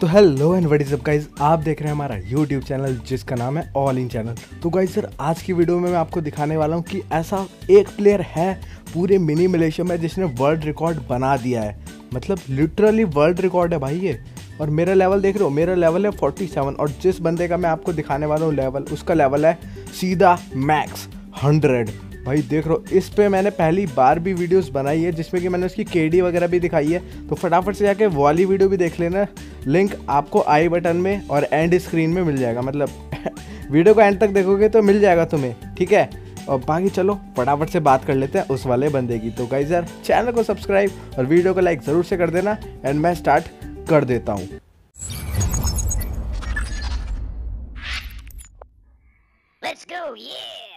तो hello and what is up guys आप देख रहे हैं हमारा यूट्यूब चैनल जिसका नाम है ऑल इन चैनल तो गाइज़ सर आज की वीडियो में मैं आपको दिखाने वाला हूँ कि ऐसा एक प्लेयर है पूरे मिनी मलेशिया में जिसने वर्ल्ड रिकॉर्ड बना दिया है। मतलब लिटरली वर्ल्ड रिकॉर्ड है भाई ये। और मेरा लेवल देख रहे हो? मेरा लेवल है 47 और जिस बंदे का मैं आपको दिखाने वाला हूँ लेवल उसका लेवल है सीधा मैक्स 100 भाई देख हो इस पे मैंने पहली बार भी वीडियोस बनाई है जिसमें कि मैंने उसकी केडी वगैरह भी दिखाई है। तो फटाफट से जाके वाली वीडियो भी देख लेना। लिंक आपको आई बटन में और एंड स्क्रीन में मिल जाएगा। मतलब वीडियो को एंड तक देखोगे तो मिल जाएगा तुम्हें ठीक है? और बाकी चलो फटाफट से बात कर लेते हैं उस वाले बंदे की। तो गाइज़ यार चैनल को सब्सक्राइब और वीडियो को लाइक ज़रूर से कर देना एंड मैं स्टार्ट कर देता हूँ। Let's go, yeah!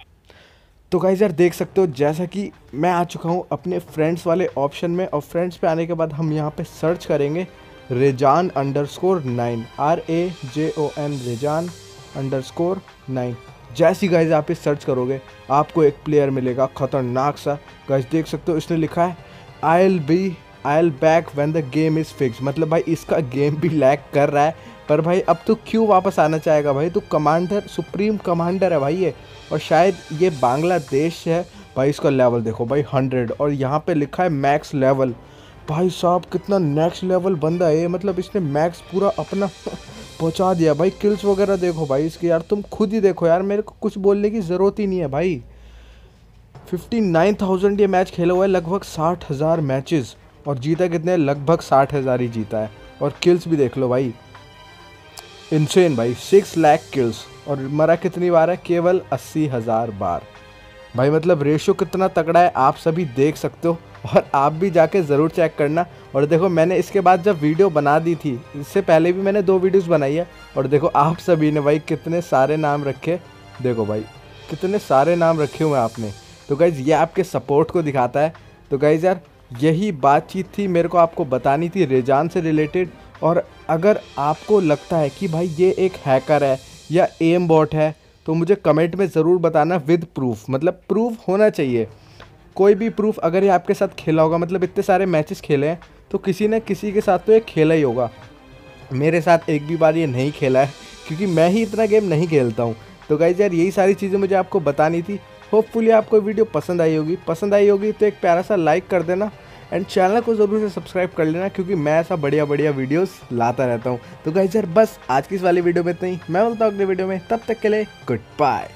तो गाइज़ यार देख सकते हो, जैसा कि मैं आ चुका हूँ अपने फ्रेंड्स वाले ऑप्शन में और फ्रेंड्स पे आने के बाद हम यहाँ पे सर्च करेंगे Rajon underscore nine R A J O N Rajon underscore nine जैसी गाइज़ आप इस सर्च करोगे, आपको एक प्लेयर मिलेगा, खतरनाक सा। गाइज़ देख सकते हो, इसने लिखा है I L B I L back when the game is fix मतलब भाई इसका गेम भी लैक कर रहा है। पर भाई, अब तो क्यों वापस आना चाहेगा भाई? तो कमांडर सुप्रीम कमांडर है भाई ये। और शायद ये बांग्लादेश है। भाई, इसका लेवल देखो भाई हंड्रेड और यहाँ पे लिखा है मैक्स लेवल भाई साहब, कितना नेक्स्ट लेवल बंदा है मतलब इसने मैक्स पूरा अपना पहुँचा दिया। भाई किल्स वगैरह देखो भाई इसके यार। तुम खुद ही देखो यार, मेरे को कुछ बोलने की ज़रूरत ही नहीं है भाई। फिफ्टी नाइन थाउज़ेंड ये मैच खेला हुआ है, लगभग साठ हज़ार मैचेस और जीता कितने लगभग साठ हज़ार ही जीता है। और किल्स भी देख लो भाई। इनसेन भाई सिक्स लैख किल्स और मरा कितनी बार है? केवल अस्सी हज़ार बार। भाई मतलब रेशो कितना तगड़ा है, आप सभी देख सकते हो। और आप भी जाके ज़रूर चेक करना। और देखो, मैंने इसके बाद जब वीडियो बना दी थी, इससे पहले भी मैंने दो वीडियोस बनाई है। और देखो, आप सभी ने भाई कितने सारे नाम रखे। देखो भाई, कितने सारे नाम रखे हुए हैं आपने। तो गाइज़ ये आपके सपोर्ट को दिखाता है। तो गाइज़ यार यही बातचीत थी, मेरे को आपको बतानी थी, रेजान से रिलेटेड और अगर आपको लगता है कि भाई ये एक हैकर है या एम बॉट है तो मुझे कमेंट में ज़रूर बताना विद प्रूफ मतलब प्रूफ होना चाहिए। कोई भी प्रूफ अगर ये आपके साथ खेला होगा मतलब इतने सारे मैचेस खेले हैं तो किसी ने किसी के साथ तो ये खेला ही होगा। मेरे साथ एक भी बार ये नहीं खेला है, क्योंकि मैं ही इतना गेम नहीं खेलता हूँ। तो गाइज़ यार, यही सारी चीज़ें मुझे आपको बतानी थी। होपफुली आपको वीडियो पसंद आई होगी। पसंद आई होगी तो एक प्यारा सा लाइक कर देना। एंड चैनल को ज़रूर से सब्सक्राइब कर लेना, क्योंकि मैं ऐसा बढ़िया बढ़िया वीडियोस लाता रहता हूँ। तो गाइज़ यार, बस आज की इस वाली वीडियो में इतना ही। मैं बोलता हूँ अगले वीडियो में। तब तक के लिए गुड बाय